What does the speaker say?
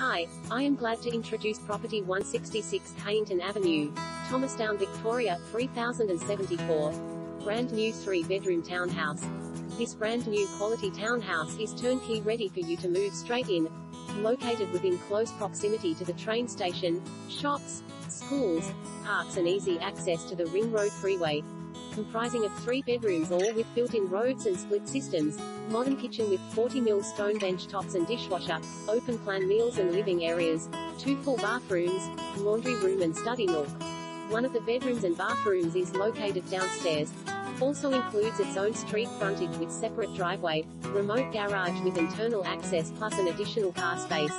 Hi, I am glad to introduce property 166 Heyington Avenue, Thomastown, Victoria, 3074. Brand new 3-bedroom townhouse. This brand new quality townhouse is turnkey ready for you to move straight in. Located within close proximity to the train station, shops, schools, parks and easy access to the Ring Road Freeway. Comprising of three bedrooms all with built-in roads and split systems, modern kitchen with 40mm stone bench tops and dishwasher, open plan meals and living areas, two full bathrooms, laundry room and study nook. One of the bedrooms and bathrooms is located downstairs. Also includes its own street frontage with separate driveway, remote garage with internal access plus an additional car space.